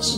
只